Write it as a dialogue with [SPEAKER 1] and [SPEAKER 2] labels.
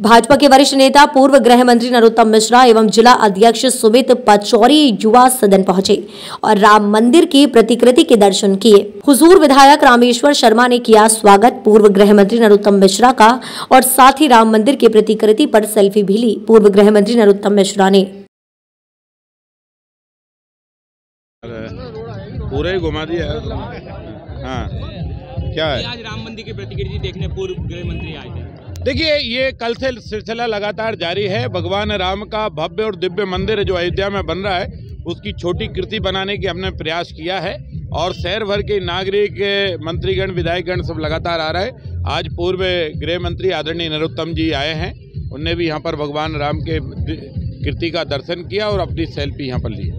[SPEAKER 1] भाजपा के वरिष्ठ नेता पूर्व गृह मंत्री नरोत्तम मिश्रा एवं जिला अध्यक्ष सुमित पचौरी युवा सदन पहुँचे और राम मंदिर की प्रतिकृति के दर्शन किए। हुजूर विधायक रामेश्वर शर्मा ने किया स्वागत पूर्व गृह मंत्री नरोत्तम मिश्रा का और साथ ही राम मंदिर की प्रतिकृति पर सेल्फी भी ली पूर्व गृह मंत्री नरोत्तम मिश्रा ने।
[SPEAKER 2] पूरे घुमा दिया। हाँ क्या है?
[SPEAKER 3] आज राम मंदिर की प्रतिकृति देखने पूर्व गृह मंत्री आए थे।
[SPEAKER 2] देखिए, ये कल से सिलसिला लगातार जारी है। भगवान राम का भव्य और दिव्य मंदिर जो अयोध्या में बन रहा है, उसकी छोटी कृति बनाने की हमने प्रयास किया है और शहर भर के नागरिक, मंत्रीगण, विधायकगण सब लगातार आ रहे हैं। आज पूर्व गृह मंत्री आदरणीय नरोत्तम जी आए हैं। उनने भी यहाँ पर भगवान राम के कृति का दर्शन किया और अपनी सेल्फी यहाँ पर ली